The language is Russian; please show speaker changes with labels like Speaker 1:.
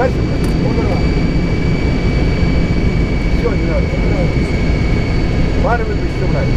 Speaker 1: Дальше, брать. Все, не надо. Пары выпустим раньше.